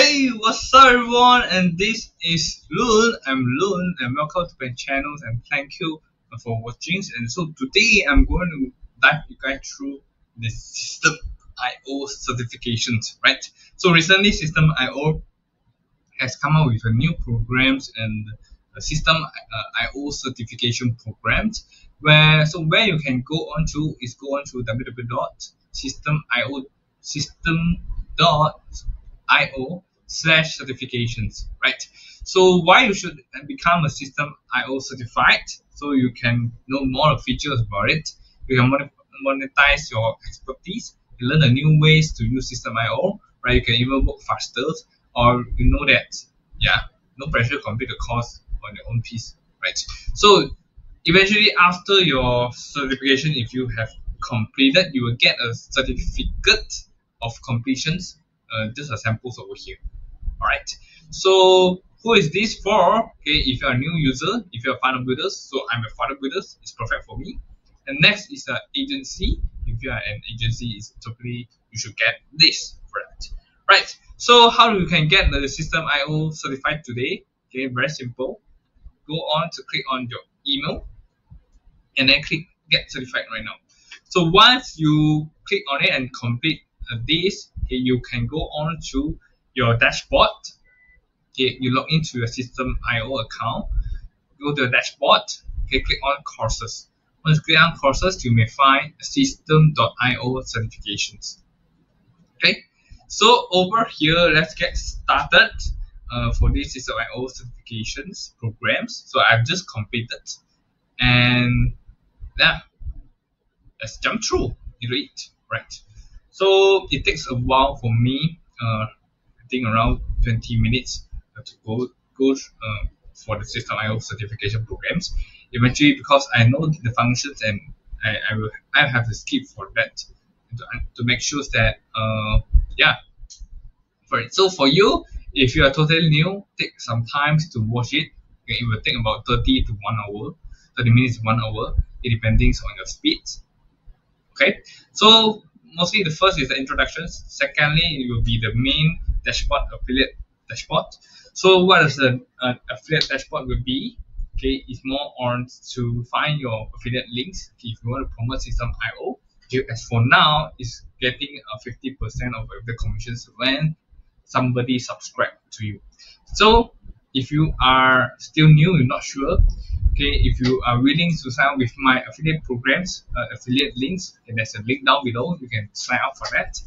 Hey, what's up everyone? And this is Loon. I'm Loon and welcome to my channel and thank you for watching. And so today I'm going to dive you guys through the System IO certifications, right? So recently Systeme.io has come out with a new programs and a System uh, IO certification programs where so where you can go on to is go on to www.systemio systeme.io slash certifications, right? So why you should become a system IO certified? So you can know more features about it. You can monetize your expertise. You learn the new ways to use systeme.io, right? You can even work faster, or you know that, yeah, no pressure complete the course on your own piece, right? So eventually after your certification, if you have completed, you will get a certificate of completions. Uh, just a samples over here all right so who is this for? Okay if you're a new user if you're a funnel builders so i'm a funnel builders it's perfect for me. And next is an agency. If you are an agency it's totally you should get this for that. Right so how you can get the systeme.io certified today? Okay very simple. Go on to click on your email and then click get certified right now. So once you click on it and complete this okay, you can go on to your dashboard. Okay, you log into your system IO account. Go to the dashboard. Okay, click on courses. Once you click on courses, you may find systeme.io certifications. Okay, so over here, let's get started uh, for this systeme.io certifications programs. So I've just completed, and yeah, let's jump through it. Right. So it takes a while for me. Uh, think around 20 minutes to go go uh, for the systeme.io certification programs. Eventually, because I know the functions and I, I will I have to skip for that to, to make sure that uh yeah for it. So for you, if you are totally new, take some time to watch it. It will take about 30 to 1 hour, 30 minutes, to 1 hour. It depends on your speed. Okay, so mostly the first is the introductions. Secondly, it will be the main dashboard affiliate dashboard. So what is the affiliate dashboard will be? Okay, it's more on to find your affiliate links. Okay, if you want to promote System IO, okay, as for now, it's getting a 50% of the commissions when somebody subscribe to you. So if you are still new, you're not sure, okay, if you are willing to sign up with my affiliate programs, uh, affiliate links, okay, there's a link down below, you can sign up for that.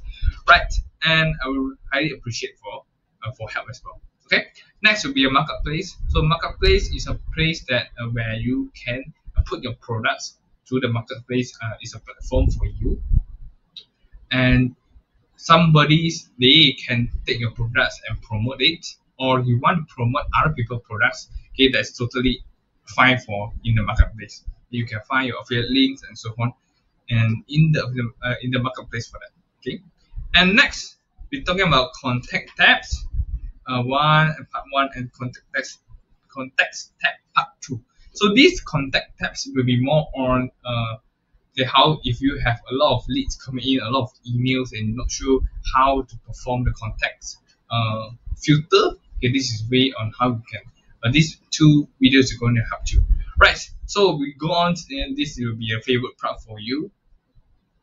Right, and I will highly appreciate for uh, for help as well. Okay, next will be a marketplace. So marketplace is a place that uh, where you can uh, put your products to the marketplace. Uh, is a platform for you, and somebody's they can take your products and promote it, or you want to promote other people's products. Okay, that's totally fine for in the marketplace. You can find your affiliate links and so on, and in the uh, in the marketplace for that. Okay. And next, we're talking about contact tabs. Uh, one part one and contact tabs, contact tab part two. So these contact tabs will be more on uh, okay, how if you have a lot of leads coming in, a lot of emails, and not sure how to perform the contacts uh, filter. Okay, this is way on how you can. Uh, these two videos are going to help you. Right. So we go on, and this will be a favorite part for you.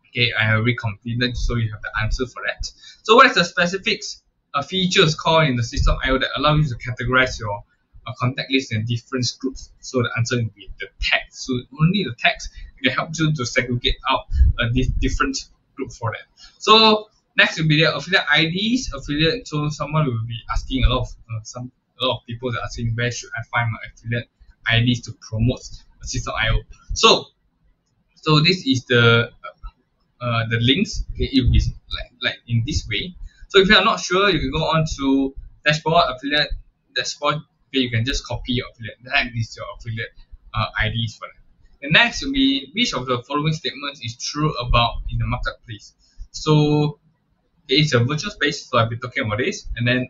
Okay, I already completed, so you have the answer for that. So what is the specifics uh, features called in the systeme.io that allow you to categorize your uh, contact list in different groups? So the answer will be the text. So only the text can help you to segregate out uh, this different group for that. So next will be the affiliate IDs. Affiliate, so someone will be asking a lot of uh, some a lot of people are asking where should I find my affiliate IDs to promote a systeme.io. So so this is the uh, the links okay, it like, like in this way. So if you are not sure, you can go on to dashboard affiliate dashboard. Okay, you can just copy your affiliate. That is your affiliate uh, IDs for that. The next will be which of the following statements is true about in the marketplace. So it's a virtual space, so I'll be talking about this. And then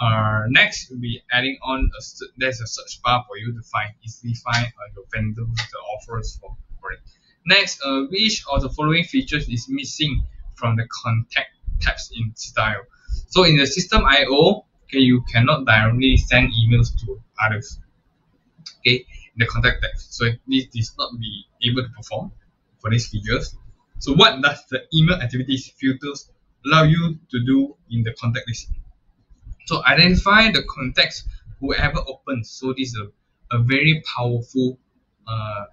uh, next will be adding on a there's a search bar for you to find easily find uh, your vendors, the offers for, for it. Next, uh, which of the following features is missing from the contact tabs in style? So in the systeme.io, okay you cannot directly send emails to others okay in the contact text so this is not be able to perform for these features. So what does the email activities filters allow you to do in the contact list? So identify the context whoever opens. So this is a, a very powerful uh,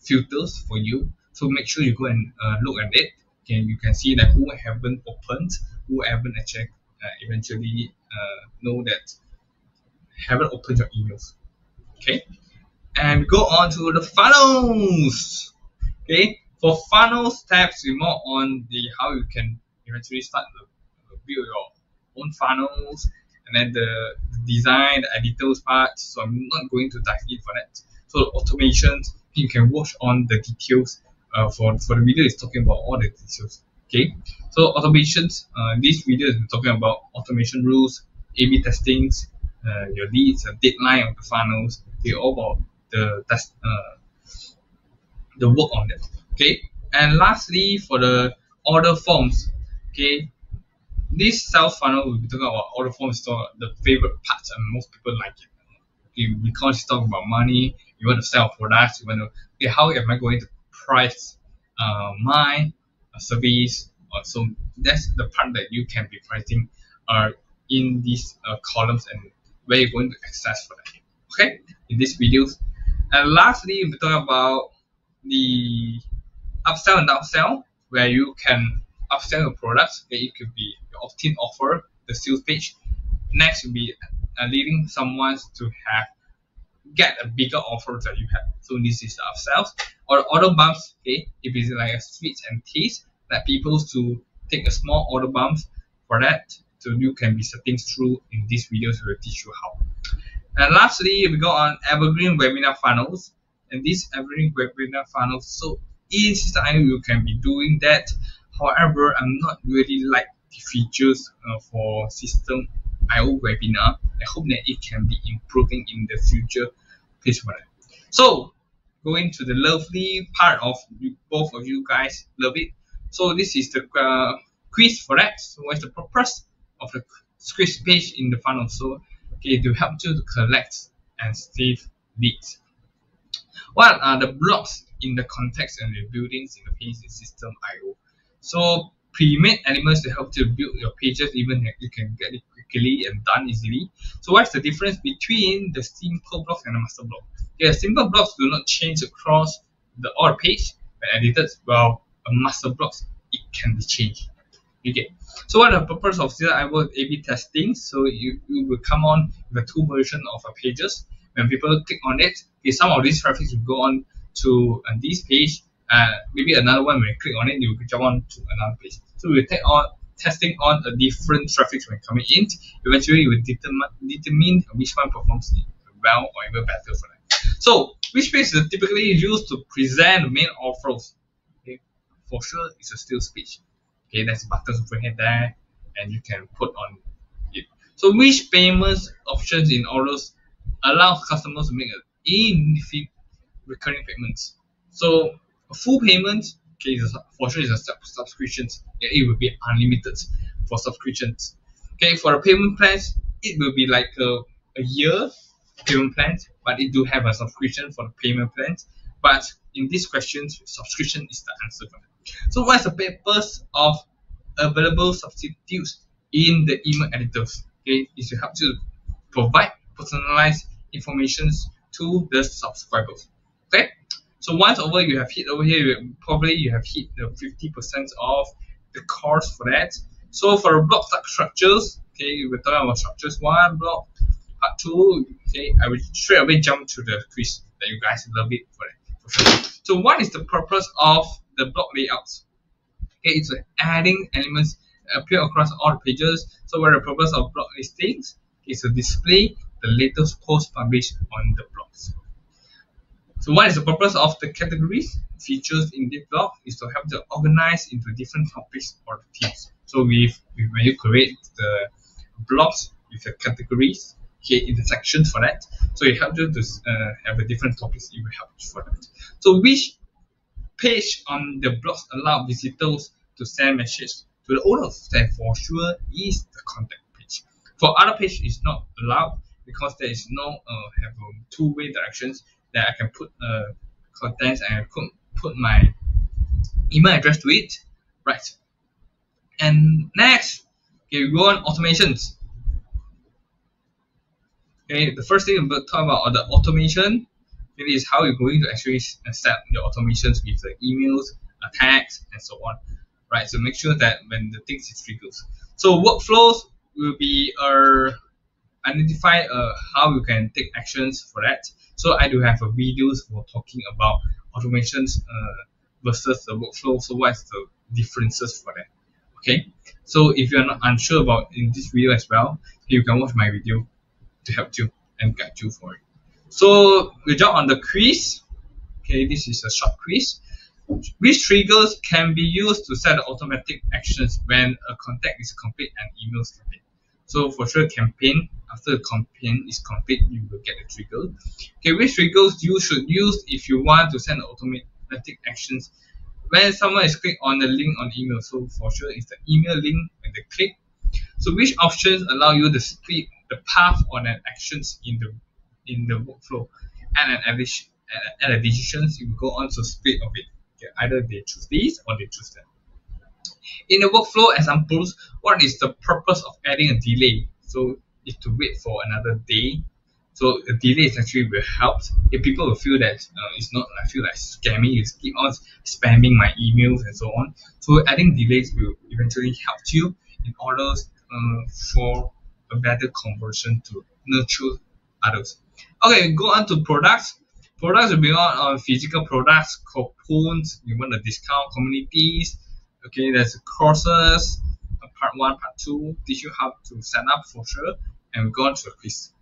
filters for you. So make sure you go and uh, look at it. Okay you can see that who haven't opened who haven't actually uh, eventually uh, know that haven't opened your emails. Okay? And go on to the funnels. Okay? For funnels tabs we more on the how you can eventually start to build your own funnels and then the, the design the editors part. So i'm not going to dive in for that. So automations you can watch on the details uh, for for the video is talking about all the details okay? So automations uh, this video is talking about automation rules a-b testings uh, your leads a deadline of the funnels they all about the test uh, the work on that okay? And lastly for the order forms okay? This sales funnel we'll be talking about order forms the favorite parts and most people like it okay, because it's talking about money you want to sell products you want to okay how am i going to price uh, my uh, service? Uh, so that's the part that you can be pricing uh, in these uh, columns and where you're going to access for that. Okay? In these videos and lastly we talk about the upsell and downsell where you can upsell your products. Okay, it could be your opt-in offer the sales page. Next will be uh, leading someone to have get a bigger offer that you have. So this is the or order bumps okay if it's like a sweet and taste that people to take a small order bumps for that so you can be setting through in this video will teach you how. And lastly we go on evergreen webinar funnels. And this evergreen webinar funnels so system I you can be doing that. However i'm not really like the features uh, for system IO webinar. I hope that it can be improving in the future please for that so going to the lovely part of you, both of you guys love it. So this is the uh, quiz for that. So what's the purpose of the quiz page in the funnel? So okay to help you to collect and save leads. What are the blocks in the context and the buildings in the page system IO so pre-made elements to help you build your pages even you can get it quickly and done easily. So what's the difference between the simple blocks and the master block? Yeah simple blocks do not change across the all page. When edited well a master blocks it can be changed. Okay so what the purpose of this? I will A-B testing? So you, you will come on the two version of a pages. When people click on it okay, some of these traffic will go on to uh, this page. Uh, maybe another one when you click on it you will jump on to another page. So we take on testing on a different traffic when coming in. Eventually we will determine determine which one performs well or even better for them. So which page is typically used to present main offers? Okay. For sure it's a still speech. Okay there's buttons overhead there and you can put on it. So which payments options in orders allow customers to make a infinite recurring payments? So a full payment okay is a, for sure is a sub subscriptions. Yeah, it will be unlimited for subscriptions. Okay for the payment plans it will be like a, a year payment plan but it do have a subscription for the payment plans. But in these questions subscription is the answer so what's the purpose of available substitutes in the email editors? Okay is to help to provide personalized informations to the subscribers. Okay so once over you have hit over here you, probably you have hit the 50% of the course for that. So for block structures okay we're talking about structures one block part two okay i will straight away jump to the quiz that you guys love it for that so what is the purpose of the block layouts? Okay it's adding elements appear across all pages. So what the purpose of block listings? Is to display the latest post published on the blogs so what is the purpose of the categories? Features in this block is to help to organize into different topics or themes so with when you create the blocks with the categories okay in the sections for that so it helps you to uh, have a different topics it will help for that. So which page on the blogs allow visitors to send messages to the owners? That for sure is the contact page. For other page, it's not allowed because there is no uh, have um, two-way directions that I can put uh, contents and I could put my email address to it. Right. And next, okay, we go on automations. Okay, the first thing we'll talk about are the automation. It is how you're going to actually set your automations with the emails, attacks, and so on. Right, so make sure that when the things is triggers. So workflows will be uh, identify uh, how you can take actions for that. So I do have a videos for talking about automations uh, versus the workflow. So what's the differences for that? Okay, so if you're not unsure about in this video as well, you can watch my video to help you and guide you for it. So we jump on the quiz. Okay, this is a short quiz. Which triggers can be used to set automatic actions when a contact is complete and email is complete? So for sure campaign, after the campaign is complete, you will get a trigger. Okay, which triggers you should use if you want to send automatic actions when someone is click on the link on email. So for sure it's the email link when they click. So which options allow you to split the path on an actions in the in the workflow and an addition and a decisions you go on to split of it. Okay, either they choose this or they choose that. In the workflow examples, what is the purpose of adding a delay? So is to wait for another day. So the delay is actually will help. If people will feel that uh, it's not, I feel like scamming, you keep on spamming my emails and so on. So adding delays will eventually help you in order uh, for a better conversion to nurture others. Okay, go on to products. Products will be on, on physical products, coupons, you want a discount, communities. Okay, there's courses, uh, part one, part two, teach you how to sign up for sure, and we go on to the quiz.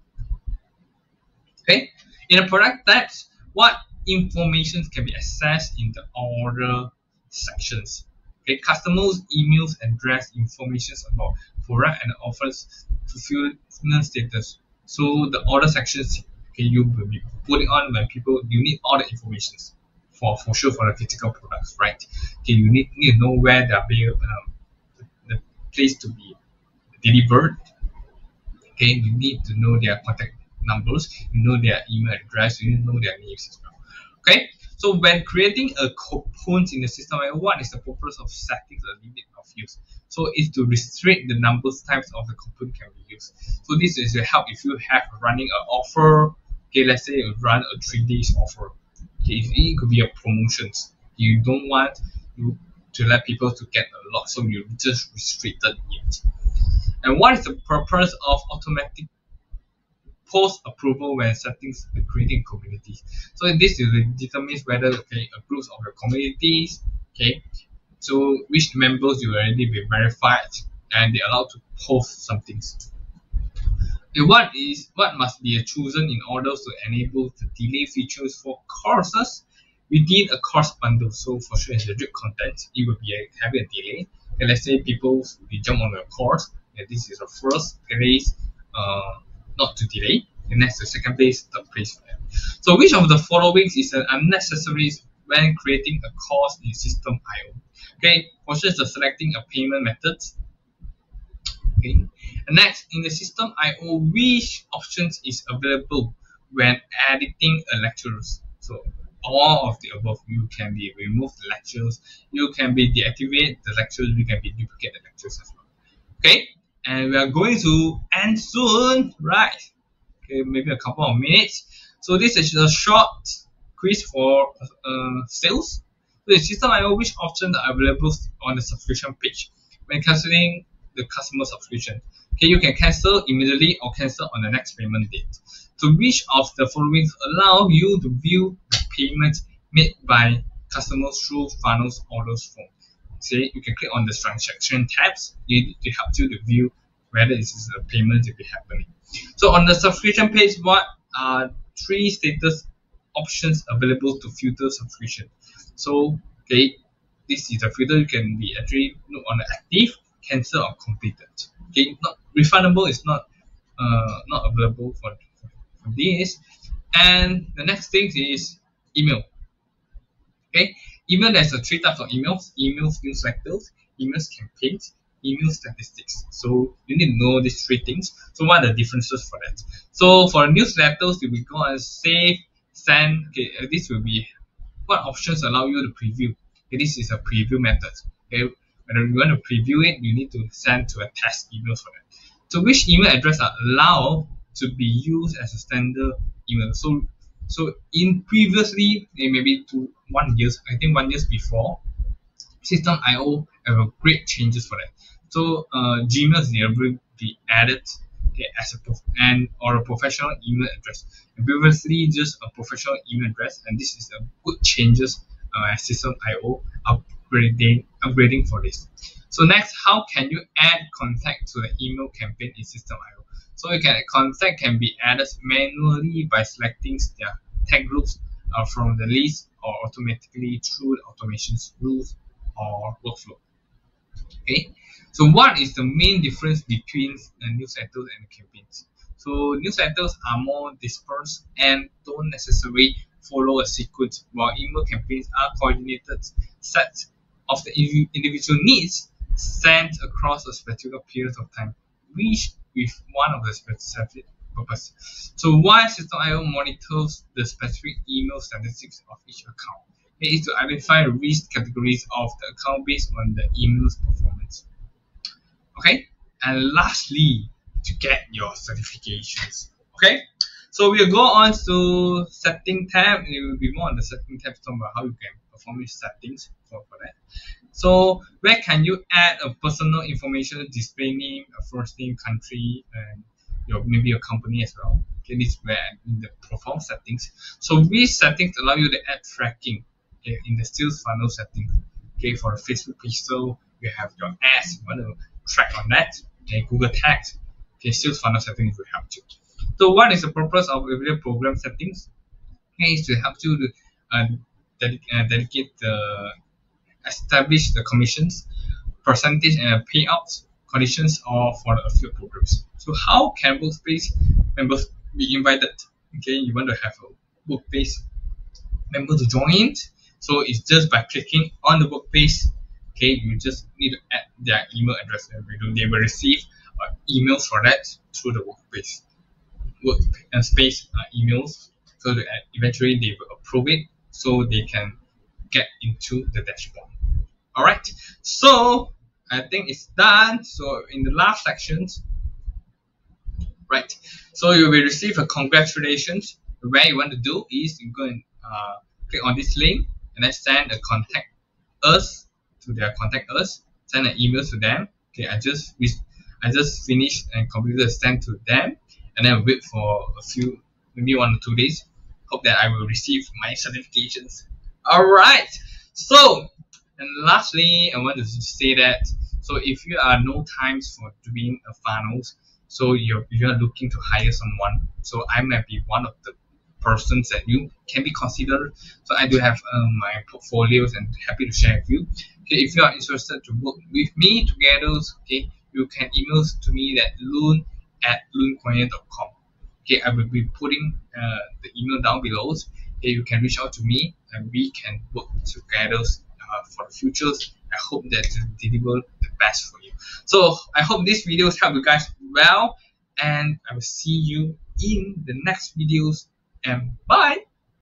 Okay, in the product types, what information can be accessed in the order sections? Okay, customers' emails address information about product and offers fulfillment status. So the order sections okay, you will be putting on when people you need all the information for for sure for the physical products, right? Okay, you need, need to know where they are being um, the, place to be delivered. Okay, you need to know their contact numbers, you know their email address, you know their names as well. Okay, so when creating a component in the system, what is the purpose of setting the limit of use? So it's to restrict the numbers types of the component can be used. So this is to help if you have running an offer. Okay, let's say you run a three days offer. It could be a promotions. You don't want you to let people to get a lot, so you just restricted it. And what is the purpose of automatic post approval when settings and creating communities. So in this is determines whether okay a group of your communities okay so which members you already be verified and they allowed to post some things. And what is what must be chosen in order to enable the delay features for courses within a course bundle. So for sure in the drip content, it will be a, having a delay. And let's say people they jump on the course, and this is the first place uh, not to delay. The next, the second place, third place. for them. So which of the following is an unnecessary when creating a course in System IO? Okay, first is the selecting a payment methods. Okay, and next in the System IO, which options is available when editing a lectures? So all of the above, you can be remove the lectures, you can be deactivate the lectures, you can be duplicate the lectures as well. Okay, and we are going to end soon, right? Okay, maybe a couple of minutes. So this is a short quiz for uh, sales. So the systeme.io which options are available on the subscription page when canceling the customer subscription. Okay, you can cancel immediately or cancel on the next payment date. So which of the following allow you to view the payments made by customers through funnels orders form? say you can click on the transaction tabs it, to help you to view whether this is a payment to be happening. So on the subscription page, what are three status options available to filter subscription? So okay, this is a filter you can be actually look on the active, cancel or completed. Okay, not refundable is not uh, not available for, for this. And the next thing is email. Okay, email there's a three types of emails: emails, newsletters, emails campaigns, email statistics. So you need to know these three things. So what are the differences for that? So for newsletters, you will go and save, send. Okay, uh, this will be what options allow you to preview. Okay, this is a preview method. Okay, when you want to preview it, you need to send to a test email for that. So which email address are allowed to be used as a standard email? So so in previously, maybe two one years, I think one years before, Systeme.io have a great changes for that. So uh, Gmail is never be added okay, as a prof- and or a professional email address. And previously just a professional email address, and this is a good changes uh, as System IO upgrading upgrading for this. So next, how can you add contact to the email campaign in Systeme.io? So you can contact can be added manually by selecting their tag groups uh, from the list or automatically through the automations rules or workflow. Okay, so what is the main difference between the newsletters and campaigns? So newsletters are more dispersed and don't necessarily follow a sequence, while email campaigns are coordinated sets of the individual needs sent across a specific period of time, which with one of the specific purpose. So why Systeme.io monitors the specific email statistics of each account? It is to identify risk categories of the account based on the email's performance. Okay, and lastly, to get your certifications. Okay, so we'll go on to setting tab. It will be more on the setting tab, talking about how you can perform these settings for, for that. So where can you add a personal information, display name, a first name, country, and your maybe your company as well. Okay, this is where in the perform settings. So these settings allow you to add tracking okay, in the sales funnel settings. Okay, for Facebook pixel, you have your ads, you want to track on that. Okay, Google tags. Okay, sales funnel settings will help you. So what is the purpose of every program settings? Okay, is to help you to uh, uh, dedicate the establish the commissions, percentage and payouts, conditions or for the affiliate programs. So how can workspace members be invited? Okay, you want to have a workspace member to join. So it's just by clicking on the workspace. Okay, you just need to add their email address and they will receive uh, emails for that through the workspace work space uh, emails so that eventually they will approve it so they can get into the dashboard. Alright, so I think it's done. So in the last sections, right? So you will receive a congratulations. Where you want to do is you go and uh, click on this link and then send a contact us to their contact us. Send an email to them. Okay, I just I just finished and completed the send to them, and then wait for a few maybe one or two days. Hope that I will receive my certifications. All right. So and lastly, I want to say that so if you are no times for doing a funnels, so you're you are looking to hire someone, so I might be one of the persons that you can be considered. So I do have um, my portfolios and happy to share with you. Okay, if you are interested to work with me together, okay, you can email to me at loon at loonkuanyuan.com. Okay, I will be putting uh, the email down below. Okay, you can reach out to me and we can work together uh, for the futures. I hope that deliver the best for you. So I hope this videos help you guys well and I will see you in the next videos and bye.